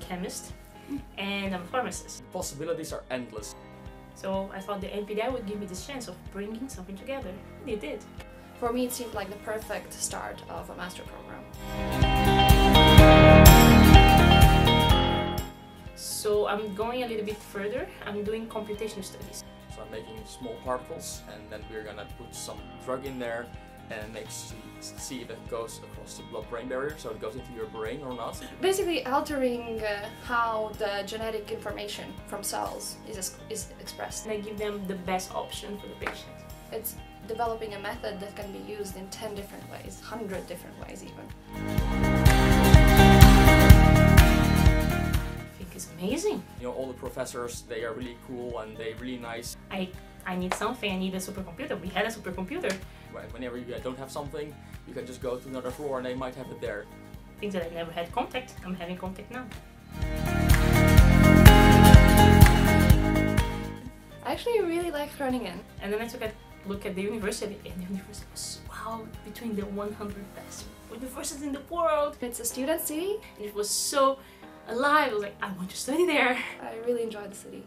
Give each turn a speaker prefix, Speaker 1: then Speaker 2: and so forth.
Speaker 1: chemist and I'm a pharmacist.
Speaker 2: Possibilities are endless.
Speaker 1: So I thought the MPDI would give me this chance of bringing something together. And it did.
Speaker 3: For me, it seemed like the perfect start of a master program.
Speaker 1: So I'm going a little bit further. I'm doing computational studies.
Speaker 2: So I'm making small particles and then we're gonna put some drug in there and makes see, see if it goes across the blood-brain barrier, so it goes into your brain or not.
Speaker 3: Basically, altering uh, how the genetic information from cells is, is expressed.
Speaker 1: And I give them the best option for the patient.
Speaker 3: It's developing a method that can be used in 10 different ways, 100 different ways even.
Speaker 1: I think it's amazing.
Speaker 2: You know, all the professors, they are really cool and they really nice.
Speaker 1: I, I need something, I need a supercomputer. We had a supercomputer.
Speaker 2: Whenever you don't have something, you can just go to another floor and they might have it there.
Speaker 1: Things that I never had contact, I'm having contact now.
Speaker 3: I actually really like Groningen.
Speaker 1: And then I took a look at the university, and the university was wow, between the 100 best universities in the world.
Speaker 3: It's a student city.
Speaker 1: And it was so alive. I was like, I want to study there.
Speaker 3: I really enjoy the city.